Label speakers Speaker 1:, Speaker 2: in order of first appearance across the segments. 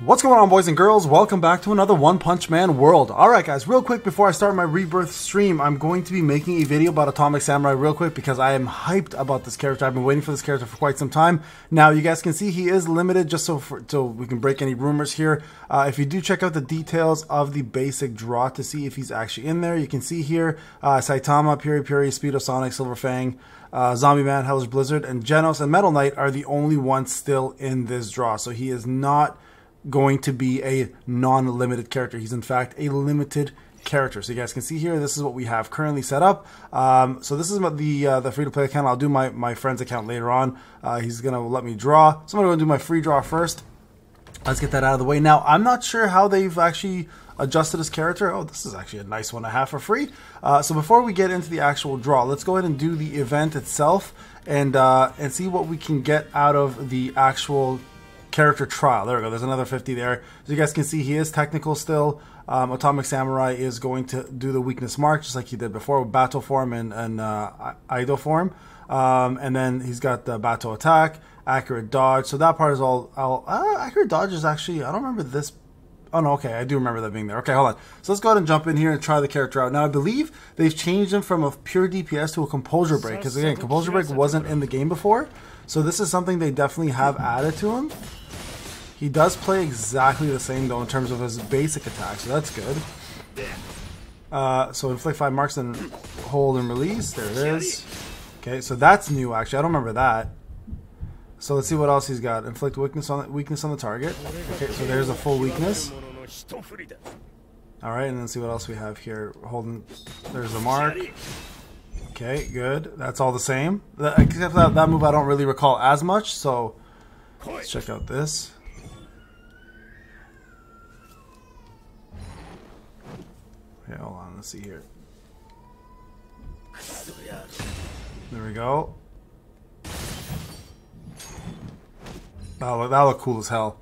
Speaker 1: What's going on, boys and girls? Welcome back to another One Punch Man world. Alright, guys, real quick before I start my rebirth stream, I'm going to be making a video about Atomic Samurai real quick because I am hyped about this character. I've been waiting for this character for quite some time. Now, you guys can see he is limited just so, for, so we can break any rumors here. Uh, if you do check out the details of the basic draw to see if he's actually in there, you can see here uh, Saitama, Puri Puri, Speedo Sonic, Silver Fang, uh, Zombie Man, Hellish Blizzard, and Genos and Metal Knight are the only ones still in this draw. So he is not going to be a non-limited character. He's in fact a limited character. So you guys can see here, this is what we have currently set up. Um, so this is the uh, the free-to-play account. I'll do my, my friend's account later on. Uh, he's to let me draw. So I'm to do my free draw first. Let's get that out of the way. Now, I'm not sure how they've actually adjusted his character. Oh, this is actually a nice one to have for free. Uh, so before we get into the actual draw, let's go ahead and do the event itself and uh, and see what we can get out of the actual character trial. There we go. There's another 50 there. So you guys can see he is technical still. Um, Atomic Samurai is going to do the weakness mark just like he did before with battle form and, and uh, idle form. Um, and then he's got the battle attack, accurate dodge. So that part is all. all uh, accurate dodge is actually. I don't remember this. Oh no, okay, I do remember that being there. Okay, hold on. So let's go ahead and jump in here and try the character out. Now I believe they've changed him from a pure DPS to a composure break because again, composure break wasn't in the game before. So this is something they definitely have added to him. He does play exactly the same though in terms of his basic attack, so that's good. Uh, so inflict five marks and hold and release. There it is. Okay, so that's new actually. I don't remember that. So let's see what else he's got. Inflict weakness on the, weakness on the target. Okay, so there's a full weakness. All right, and then see what else we have here. Holding. There's a mark. Okay, good. That's all the same. Except that, that move I don't really recall as much. So let's check out this. Okay, hold on. Let's see here. There we go. That look, that look cool as hell.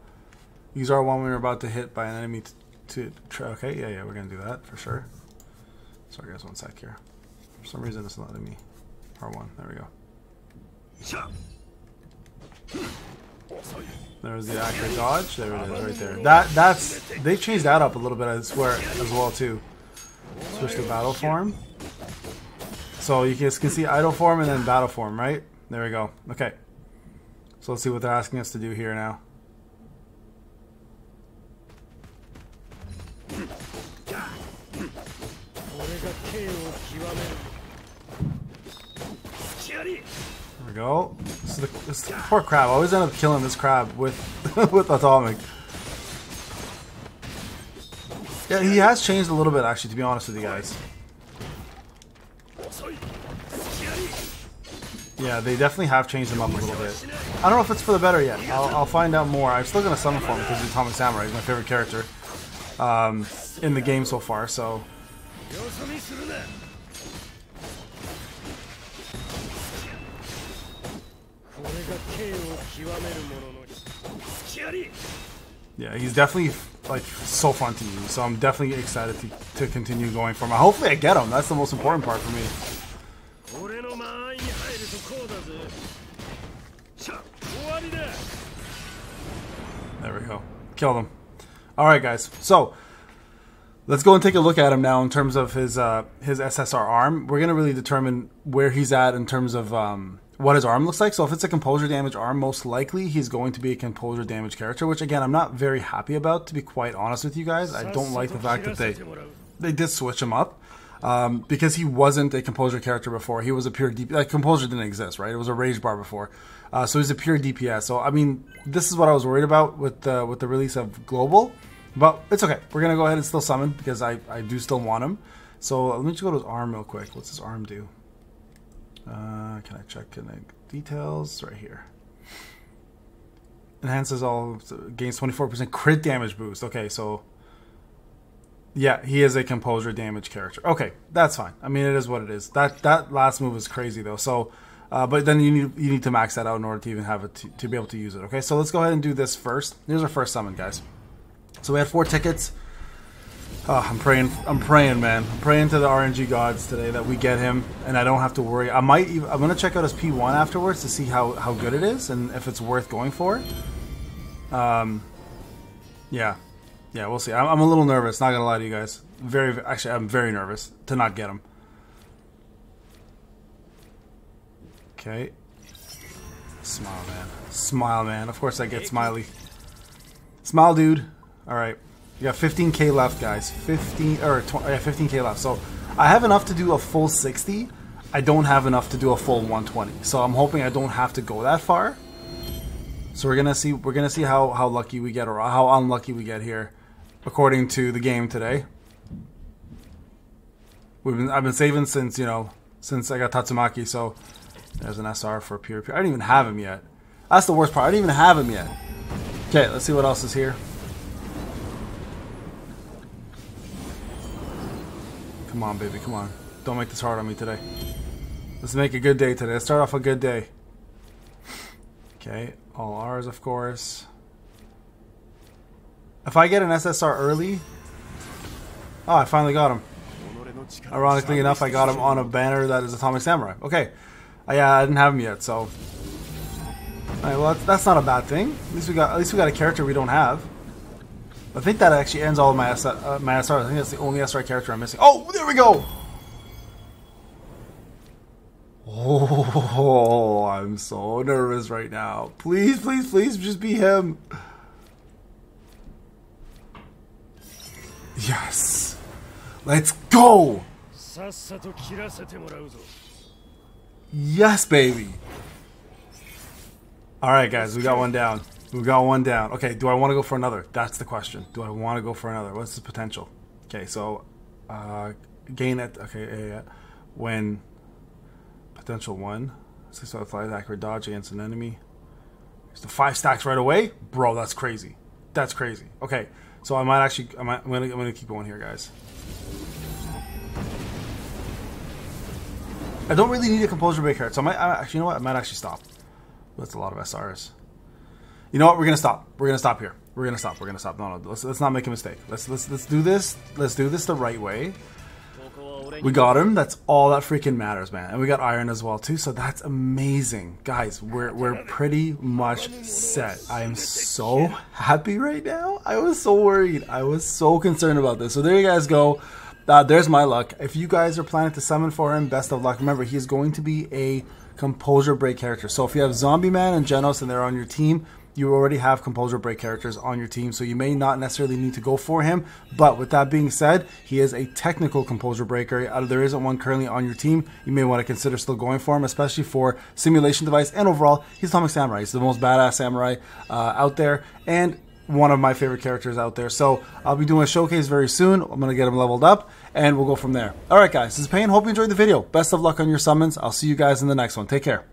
Speaker 1: Use R1 when we're about to hit by an enemy to, to okay, yeah, yeah, we're gonna do that for sure. Sorry guys, one sec here. For some reason it's not letting me. R1, there we go. There's the accurate dodge. There it is, right there. That that's they changed that up a little bit, I swear, as well too. Switch to battle form. So you guys can see idle form and then battle form, right? There we go. Okay. So let's see what they're asking us to do here now. There we go. This, the, this poor crab. Always end up killing this crab with with atomic. Yeah, he has changed a little bit actually, to be honest with you guys. Yeah, they definitely have changed him up a little bit. I don't know if it's for the better yet. I'll, I'll find out more. I'm still gonna summon for him because he's Atomic Samurai. He's my favorite character um, in the game so far. So. Yeah, he's definitely like so fun to use. So I'm definitely excited to, to continue going for him. Hopefully I get him. That's the most important part for me. There we go. Kill him. Alright guys, so let's go and take a look at him now in terms of his uh, his SSR arm. We're going to really determine where he's at in terms of um, what his arm looks like. So if it's a composure damage arm, most likely he's going to be a composure damage character, which again, I'm not very happy about, to be quite honest with you guys. I don't like the fact that they they did switch him up. Um, because he wasn't a composure character before. He was a pure DPS. Like, composure didn't exist, right? It was a rage bar before. Uh, so he's a pure DPS. So, I mean, this is what I was worried about with the, with the release of Global. But it's okay. We're going to go ahead and still summon because I, I do still want him. So let me just go to his arm real quick. What's his arm do? Uh, can I check I, details? Right here. Enhances all, gains 24% crit damage boost. Okay, so yeah, he is a composure damage character. Okay, that's fine. I mean, it is what it is. That that last move is crazy though. So, uh, but then you need you need to max that out in order to even have it to, to, be able to use it. Okay, so let's go ahead and do this first. Here's our first summon, guys. So we had four tickets. Oh, I'm praying. I'm praying, man. I'm praying to the RNG gods today that we get him, and I don't have to worry. I might. Even, I'm gonna check out his P1 afterwards to see how how good it is and if it's worth going for. Um, Yeah. Yeah, we'll see. I'm, I'm a little nervous, not to lie to you guys. Very, actually, I'm very nervous to not get him. Okay. Smile, man. Smile, man. Of course I get Smiley. Smile, dude. Alright. You got 15k left, guys. 15, or 20, yeah, 15k left. So, I have enough to do a full 60. I don't have enough to do a full 120. So, I'm hoping I don't have to go that far. So we're gonna see we're gonna see how, how lucky we get or how unlucky we get here, according to the game today. We've been I've been saving since you know since I got Tatsumaki, so there's an SR for pure pure. I didn't even have him yet. That's the worst part. I didn't even have him yet. Okay, let's see what else is here. Come on, baby, come on. Don't make this hard on me today. Let's make a good day today. Let's start off a good day. Okay, all R's, of course. If I get an SSR early... Oh, I finally got him. Ironically enough, I got him on a banner that is Atomic Samurai. Okay. Uh, yeah, I didn't have him yet, so... Alright, well, that's, that's, not a bad thing. At least we got at least we got a character we don't have. I think that actually ends all of my, S uh, my SR. I think that's the only SR character I'm missing. Oh, there we go! Oh, I'm so nervous right now. Please, please, please, just be him. Yes. Let's go. Yes, baby. All right, guys, we got one down. We got one down. Okay, do I want to go for another? That's the question. Do I want to go for another? What's the potential? Okay, so uh, gain it. Okay, yeah. when potential one. Six out of five accurate dodge against an enemy. The five stacks right away, bro. That's crazy. That's crazy. Okay, so I might actually, I might, I'm gonna, I'm gonna keep going here, guys. I don't really need a composure break here, so I might I, actually, you know what? I might actually stop. That's a lot of SRs. You know what? We're gonna stop. We're gonna stop here. We're gonna stop. We're gonna stop. No, no. Let's let's not make a mistake. Let's let's let's do this. Let's do this the right way. We got him. That's all that freaking matters, man. And we got Iaian as well too, so that's amazing, guys. We're we're pretty much set. I am so happy right now. I was so worried. I was so concerned about this. So there you guys go. Uh, there's my luck. If you guys are planning to summon for him, best of luck. Remember, he's going to be a composure break character. So if you have Zombie Man and Genos and they're on your team, you already have composure break characters on your team, so you may not necessarily need to go for him. But with that being said, he is a technical composure breaker. Uh, there isn't one currently on your team. You may want to consider still going for him, especially for simulation device. And overall, he's Atomic Samurai. He's the most badass samurai uh, out there. And one of my favorite characters out there. So I'll be doing a showcase very soon. I'm going to get him leveled up and we'll go from there. All right, guys, this is Payne. Hope you enjoyed the video. Best of luck on your summons. I'll see you guys in the next one. Take care.